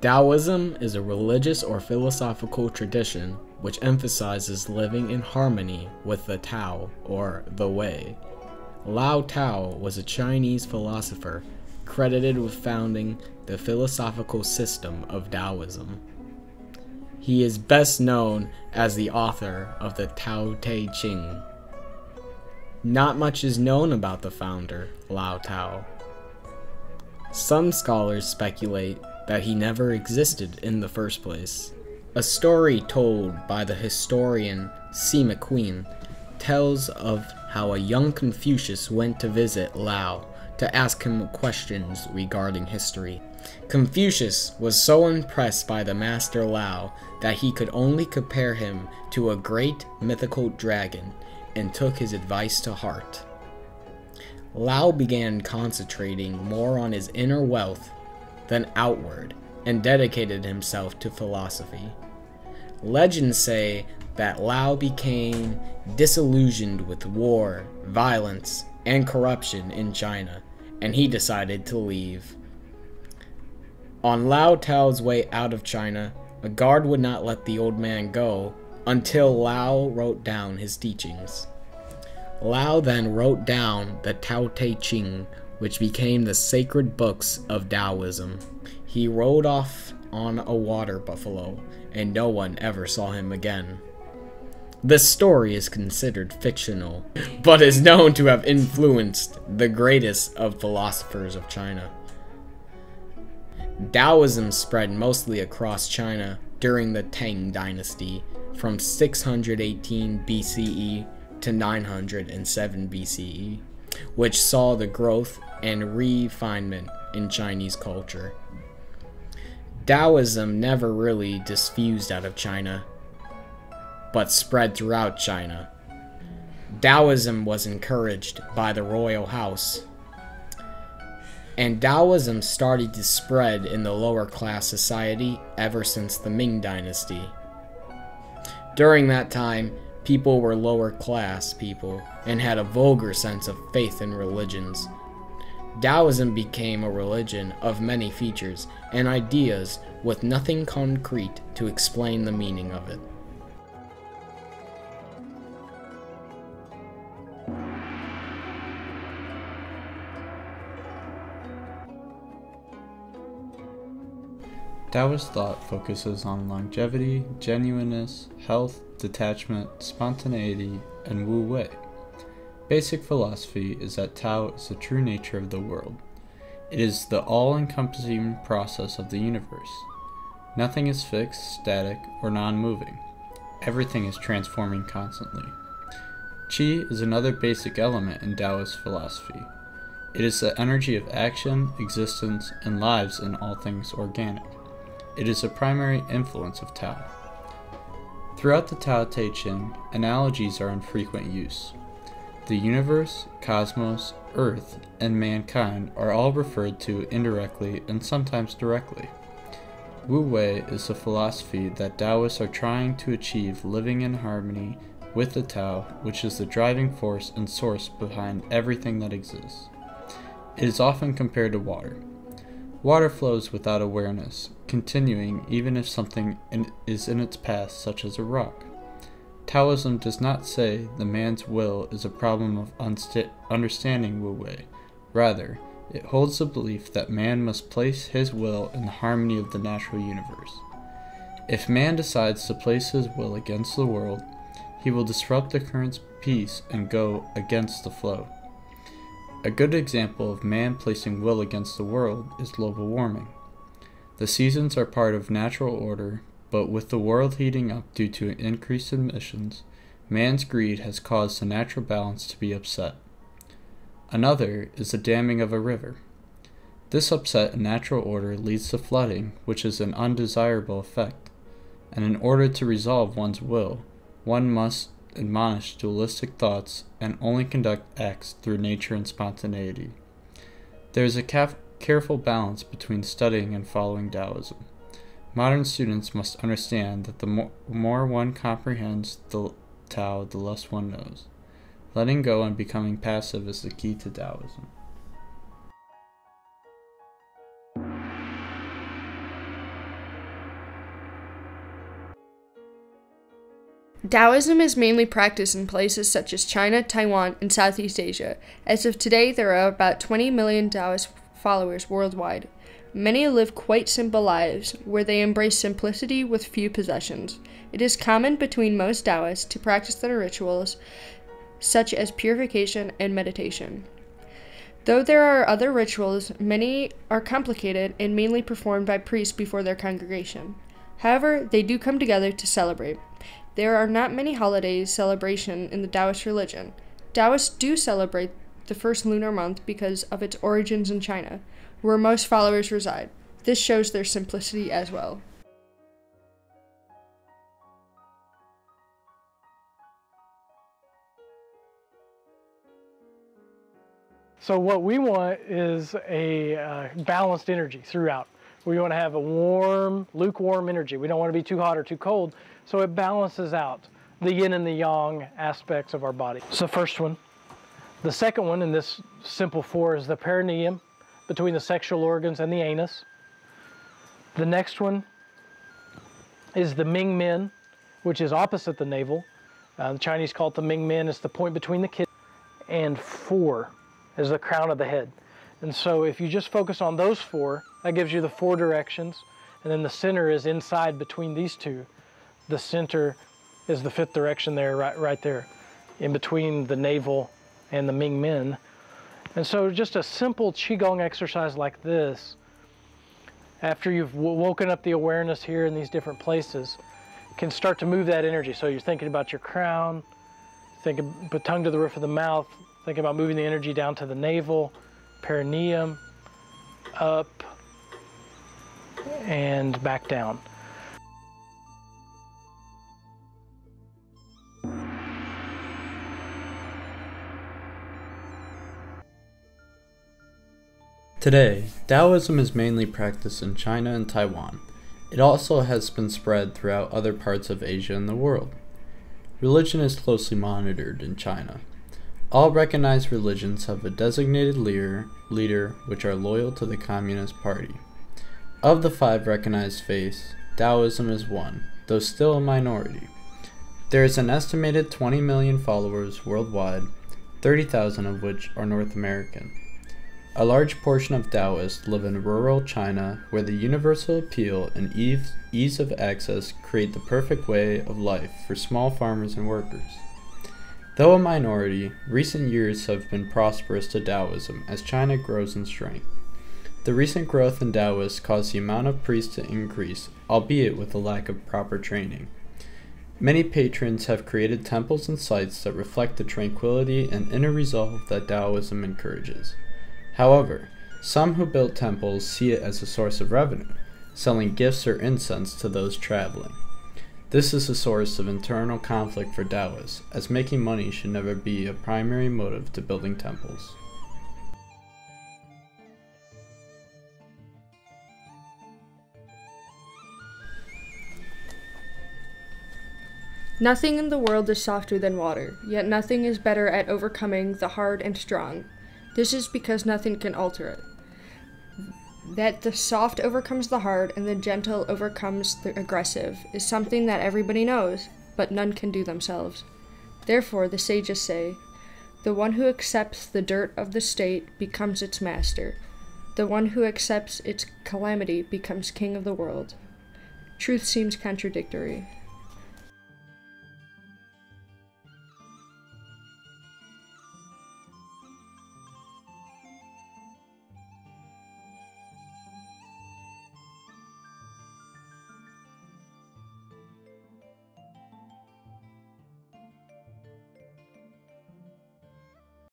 Taoism is a religious or philosophical tradition which emphasizes living in harmony with the Tao or the Way. Lao Tzu was a Chinese philosopher credited with founding the philosophical system of Taoism. He is best known as the author of the Tao Te Ching. Not much is known about the founder, Lao Tzu. Some scholars speculate that he never existed in the first place. A story told by the historian Sima Qian tells of how a young Confucius went to visit Lao to ask him questions regarding history. Confucius was so impressed by the master Lao that he could only compare him to a great mythical dragon and took his advice to heart. Lao began concentrating more on his inner wealth than outward and dedicated himself to philosophy. Legends say that Lao became disillusioned with war, violence, and corruption in China, and he decided to leave. On Lao Tzu's way out of China, a guard would not let the old man go until Lao wrote down his teachings. Lao then wrote down the Tao Te Ching, which became the sacred books of Taoism. He rode off on a water buffalo, and no one ever saw him again. This story is considered fictional, but is known to have influenced the greatest of philosophers of China. Taoism spread mostly across China during the Tang dynasty from 618 BCE to 907 BCE, which saw the growth and refinement in Chinese culture. Taoism never really diffused out of China, but spread throughout China. Taoism was encouraged by the royal house, and Taoism started to spread in the lower class society ever since the Ming Dynasty. During that time, people were lower class people and had a vulgar sense of faith in religions. Taoism became a religion of many features and ideas with nothing concrete to explain the meaning of it. Taoist thought focuses on longevity, genuineness, health, detachment, spontaneity, and Wu Wei. Basic philosophy is that Tao is the true nature of the world. It is the all encompassing process of the universe. Nothing is fixed, static, or non moving. Everything is transforming constantly. Qi is another basic element in Taoist philosophy. It is the energy of action, existence, and lives in all things organic. It is a primary influence of Tao. Throughout the Tao Te Ching, analogies are in frequent use. The universe, cosmos, earth, and mankind are all referred to indirectly and sometimes directly. Wu Wei is a philosophy that Taoists are trying to achieve living in harmony with the Tao, which is the driving force and source behind everything that exists. It is often compared to water. Water flows without awareness, continuing even if something in, is in its path, such as a rock. Taoism does not say the man's will is a problem of understanding Wu Wei. Rather, it holds the belief that man must place his will in the harmony of the natural universe. If man decides to place his will against the world, he will disrupt the current's peace and go against the flow. A good example of man placing will against the world is global warming. The seasons are part of natural order, but with the world heating up due to increased emissions, man's greed has caused the natural balance to be upset. Another is the damming of a river. This upset in natural order leads to flooding, which is an undesirable effect, and in order to resolve one's will, one must admonish dualistic thoughts and only conduct acts through nature and spontaneity. There is a careful balance between studying and following Taoism. Modern students must understand that the more, more one comprehends the Tao, the less one knows. Letting go and becoming passive is the key to Taoism. – Taoism is mainly practiced in places such as China, Taiwan, and Southeast Asia. As of today, there are about 20 million Taoist followers worldwide. Many live quite simple lives, where they embrace simplicity with few possessions. It is common between most Taoists to practice their rituals, such as purification and meditation. Though there are other rituals, many are complicated and mainly performed by priests before their congregation. However, they do come together to celebrate. There are not many holidays celebration in the Taoist religion. Taoists do celebrate the first lunar month because of its origins in China, where most followers reside. This shows their simplicity as well. So what we want is a uh, balanced energy throughout. We want to have a warm, lukewarm energy. We don't want to be too hot or too cold. So it balances out the yin and the yang aspects of our body. So first one. The second one in this simple four is the perineum between the sexual organs and the anus. The next one is the Ming Men, which is opposite the navel. Uh, the Chinese call it the Ming Men. It's the point between the kidney. And four is the crown of the head. And so if you just focus on those four, that gives you the four directions. And then the center is inside between these two. The center is the fifth direction there, right, right there, in between the navel and the Ming Men. And so just a simple Qigong exercise like this, after you've woken up the awareness here in these different places, can start to move that energy. So you're thinking about your crown, thinking, put tongue to the roof of the mouth, thinking about moving the energy down to the navel, perineum, up, and back down. Today, Taoism is mainly practiced in China and Taiwan. It also has been spread throughout other parts of Asia and the world. Religion is closely monitored in China. All recognized religions have a designated leader, leader which are loyal to the Communist Party. Of the five recognized faiths, Taoism is one, though still a minority. There is an estimated 20 million followers worldwide, 30,000 of which are North American. A large portion of Taoists live in rural China where the universal appeal and ease of access create the perfect way of life for small farmers and workers. Though a minority, recent years have been prosperous to Taoism as China grows in strength. The recent growth in Taoists caused the amount of priests to increase, albeit with a lack of proper training. Many patrons have created temples and sites that reflect the tranquility and inner resolve that Taoism encourages. However, some who built temples see it as a source of revenue, selling gifts or incense to those traveling. This is a source of internal conflict for Taoists, as making money should never be a primary motive to building temples. Nothing in the world is softer than water, yet nothing is better at overcoming the hard and strong. This is because nothing can alter it. That the soft overcomes the hard and the gentle overcomes the aggressive is something that everybody knows, but none can do themselves. Therefore, the sages say, The one who accepts the dirt of the state becomes its master. The one who accepts its calamity becomes king of the world. Truth seems contradictory.